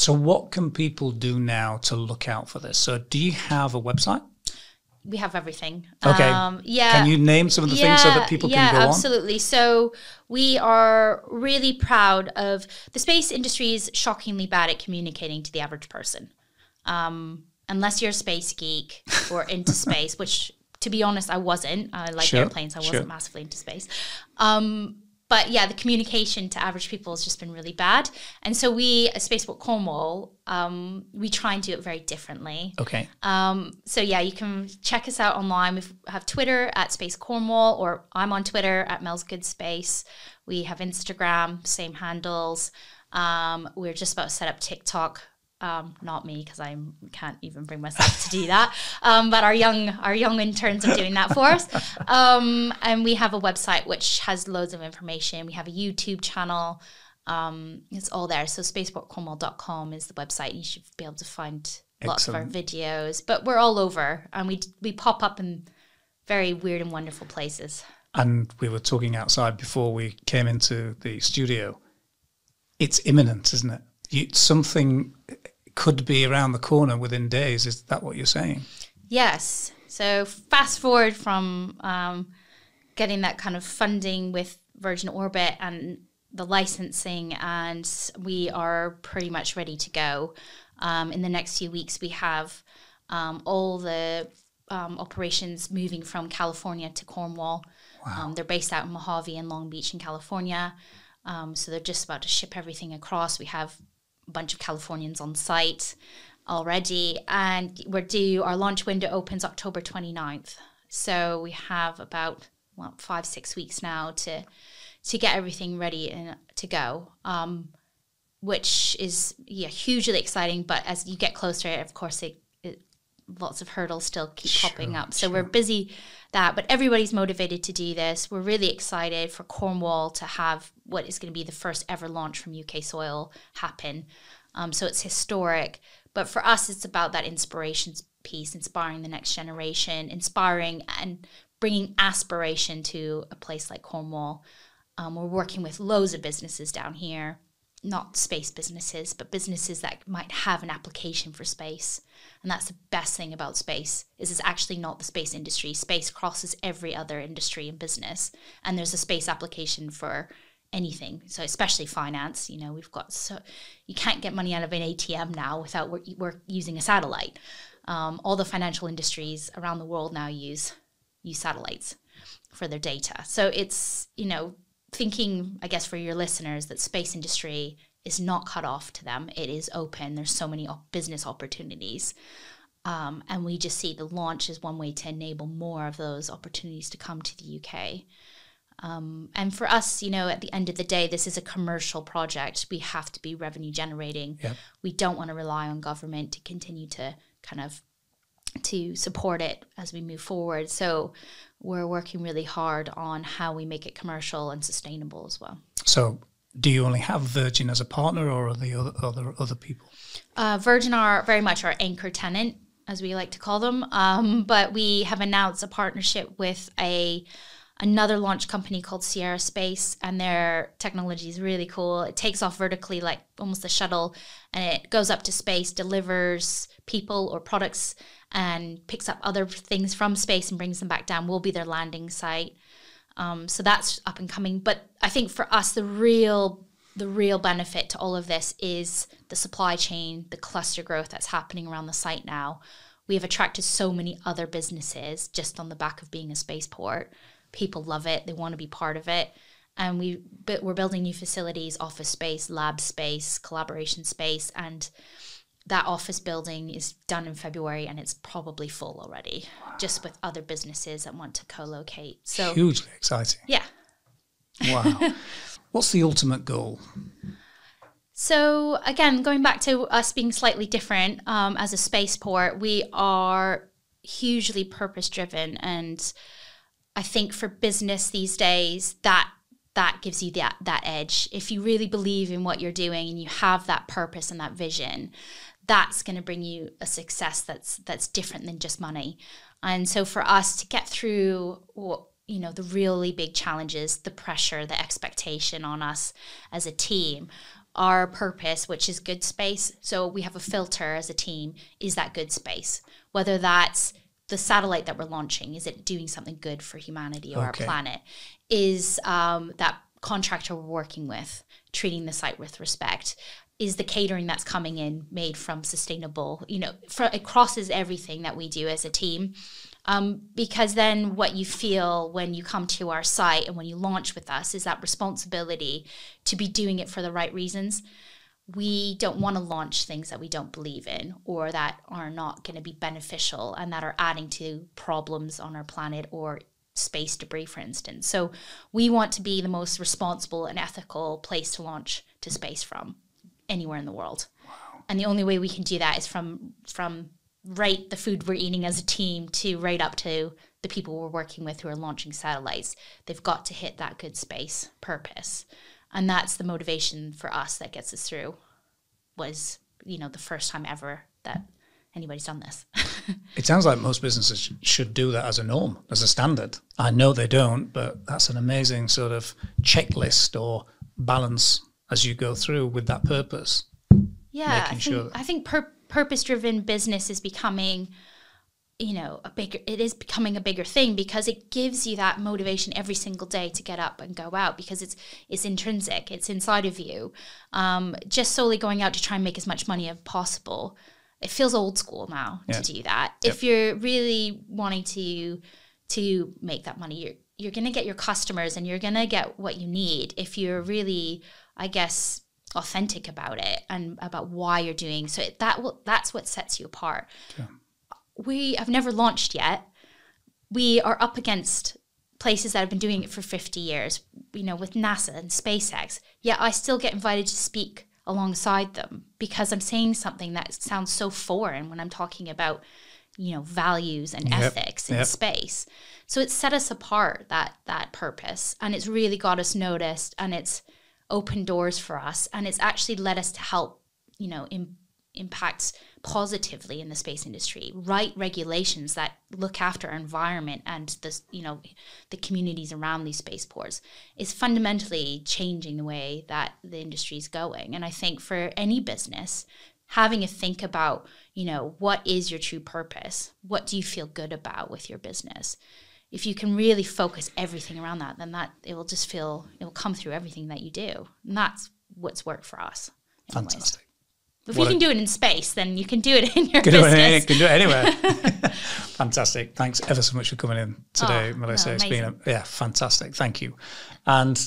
So, what can people do now to look out for this? So, do you have a website? We have everything. Okay. Um, yeah. Can you name some of the things so that people yeah, can go on? absolutely. So we are really proud of the space industry is shockingly bad at communicating to the average person. Um, unless you're a space geek or into space, which to be honest, I wasn't. I like Sure, airplanes. I wasn't sure. massively into space. Um, but yeah, the communication to average people has just been really bad. And so we, at Spaceport Cornwall, um, we try and do it very differently. Okay. Um, so yeah, you can check us out online. We have Twitter at Space Cornwall, or I'm on Twitter at Mel's Good Space. We have Instagram, same handles. Um, we're just about to set up TikTok. Um, not me because I can't even bring myself to do that. Um, but our young our young interns are doing that for us. Um, and we have a website which has loads of information. We have a YouTube channel. Um, it's all there. So spaceportcornwall.com is the website. You should be able to find lots of our videos. But we're all over, and we we pop up in very weird and wonderful places. And we were talking outside before we came into the studio. It's imminent, isn't it? You, something could be around the corner within days. Is that what you're saying? Yes. So fast forward from um, getting that kind of funding with Virgin Orbit and the licensing, and we are pretty much ready to go. Um, in the next few weeks, we have um, all the um, operations moving from California to Cornwall. Um, they're based out in Mojave and Long Beach in California. Um, so they're just about to ship everything across. We have bunch of Californians on site already, and we're due. Our launch window opens October 29th. So we have about well, five six weeks now to to get everything ready and to go. Um, which is yeah hugely exciting. But as you get closer, of course, it, it lots of hurdles still keep popping up. So we're busy that, but everybody's motivated to do this. We're really excited for Cornwall to have what is going to be the first ever launch from UK soil happen. Um, so it's historic. But for us, it's about that inspiration piece, inspiring the next generation, inspiring and bringing aspiration to a place like Cornwall. Um, we're working with loads of businesses down here, not space businesses, but businesses that might have an application for space. And that's the best thing about space is it's actually not the space industry. Space crosses every other industry and business, and there's a space application for anything. So especially finance, you know, we've got so you can't get money out of an ATM now without we're, we're using a satellite. Um, all the financial industries around the world now use use satellites for their data. So it's you know thinking, I guess, for your listeners that space industry is not cut off to them. It is open. There's so many op- business opportunities. Um, and we just see the launch as one way to enable more of those opportunities to come to the UK. Um, and for us, you know, at the end of the day, this is a commercial project. We have to be revenue generating. Yep. We don't want to rely on government to continue to kind of to support it as we move forward. So we're working really hard on how we make it commercial and sustainable as well. So, do you only have Virgin as a partner, or are the other other, other people? Uh, Virgin are very much our anchor tenant, as we like to call them. Um, but we have announced a partnership with a another launch company called Sierra Space, and their technology is really cool. It takes off vertically, like almost a shuttle, and it goes up to space, delivers people or products, and picks up other things from space and brings them back down. We'll be their landing site. Um, so that's up and coming. But I think for us, the real the real benefit to all of this is the supply chain, the cluster growth that's happening around the site now. We have attracted so many other businesses just on the back of being a spaceport. People love it; they want to be part of it, and we but we're building new facilities, office space, lab space, collaboration space, and that office building is done in February and it's probably full already, just with other businesses that want to co-locate. So Hugely exciting. yeah, Wow. What's the ultimate goal? So again, going back to us being slightly different um, as a spaceport, we are hugely purpose driven, and I think for business these days, that that gives you that that edge. If you really believe in what you're doing and you have that purpose and that vision, that's going to bring you a success that's that's different than just money. And so for us to get through what you know the really big challenges, the pressure, the expectation on us as a team, our purpose, which is good space. So we have a filter as a team. Is that good space? Whether that's the satellite that we're launching, is it doing something good for humanity or Okay. our planet? Is um, that contractor we're working with treating the site with respect? Is the catering that's coming in made from sustainable? You know, for, it crosses everything that we do as a team. Um, because then what you feel when you come to our site and when you launch with us is that responsibility to be doing it for the right reasons. We don't want to launch things that we don't believe in or that are not going to be beneficial and that are adding to problems on our planet or space debris, for instance. So we want to be the most responsible and ethical place to launch to space from anywhere in the world. And the only way we can do that is from from right the food we're eating as a team to right up to the people we're working with who are launching satellites. They've got to hit that good space purpose. And that's the motivation for us that gets us through was, you know, the first time ever that anybody's done this. It sounds like most businesses should do that as a norm, as a standard. I know they don't, but that's an amazing sort of checklist or balance as you go through with that purpose. Yeah, I think, sure that- I think pur- purpose-driven business is becoming, you know, a bigger. It is becoming a bigger thing because it gives you that motivation every single day to get up and go out because it's it's intrinsic. It's inside of you. Um, just solely going out to try and make as much money as possible. It feels old school now Yeah. to do that. If you're really wanting to to make that money, you're you're gonna get your customers and you're gonna get what you need if you're really, I guess, authentic about it and about why you're doing. So it- that will that's what sets you apart. We have never launched yet. We are up against places that have been doing it for 50 years you know with nasa and spacex. Yet i still get invited to speak alongside them because i'm saying something that sounds so foreign when i'm talking about you know values and Yep, ethics in yep. space so it's set us apart that that purpose and it's really got us noticed and it's opened doors for us and it's actually led us to help you know Im- impact positively in the space industry write regulations that look after our environment and the you know the communities around these spaceports is fundamentally changing the way that the industry is going and i think for any business having a think about you know what is your true purpose what do you feel good about with your business if you can really focus everything around that then that it will just feel it will come through everything that you do and that's what's worked for us. Fantastic. If What you can do it in space then you can do it in your Can do, it, business can do it anywhere. fantastic. Thanks ever so much for coming in today, Oh, Melissa. no, it's been a, yeah, fantastic. Thank you. And